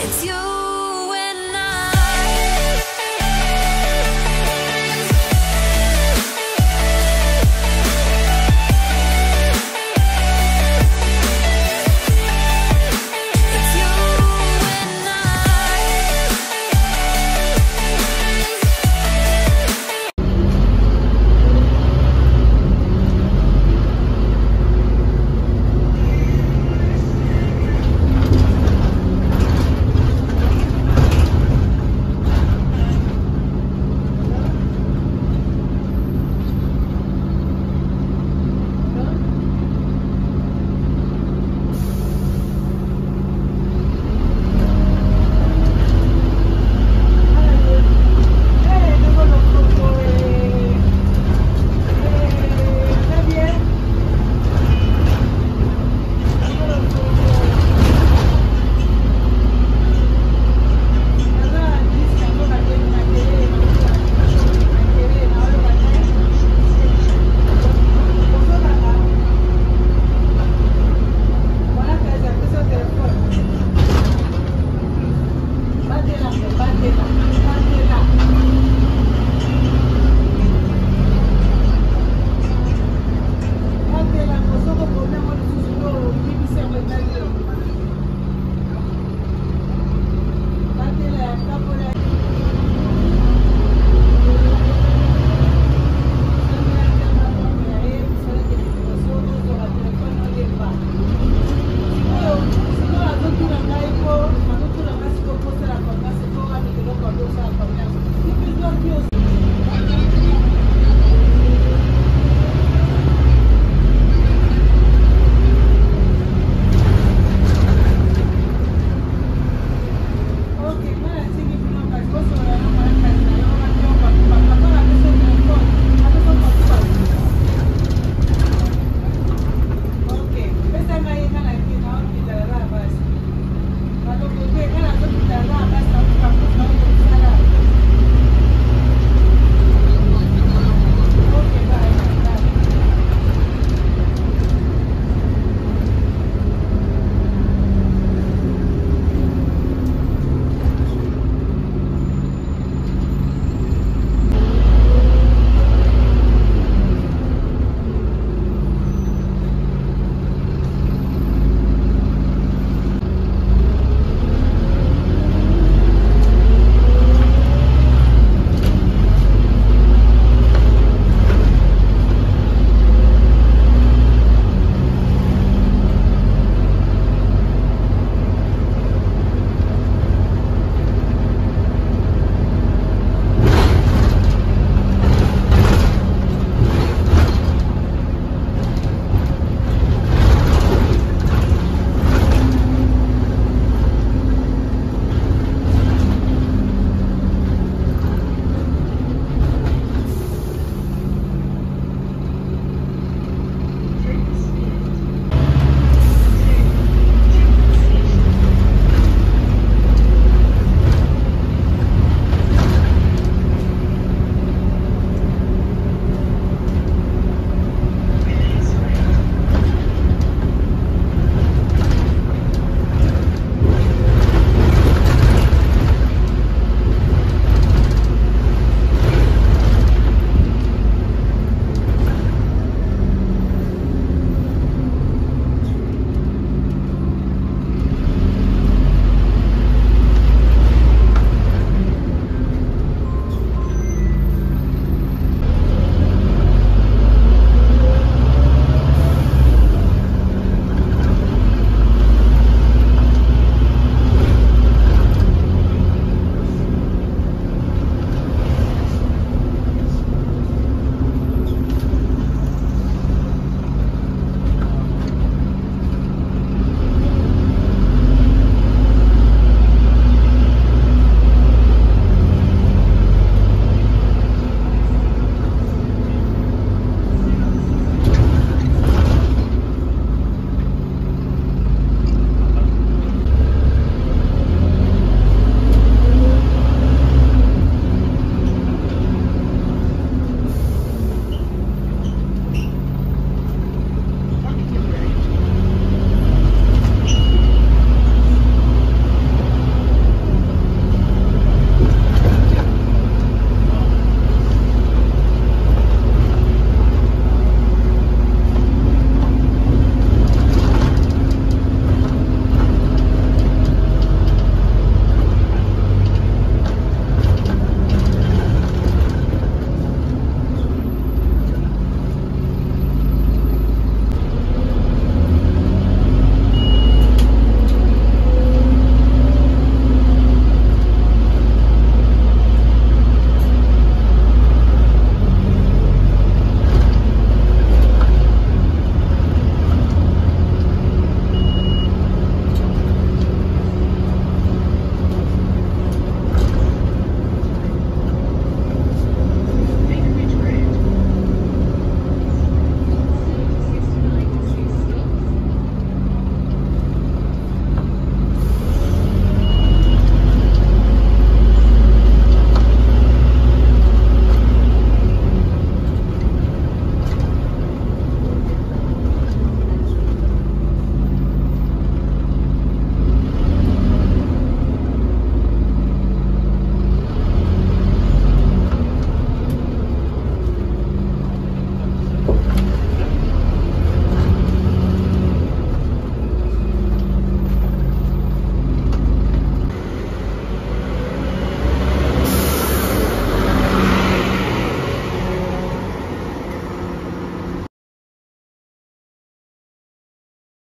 It's you Thank you.